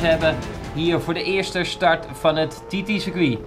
hebben hier voor de eerste start van het TT-circuit.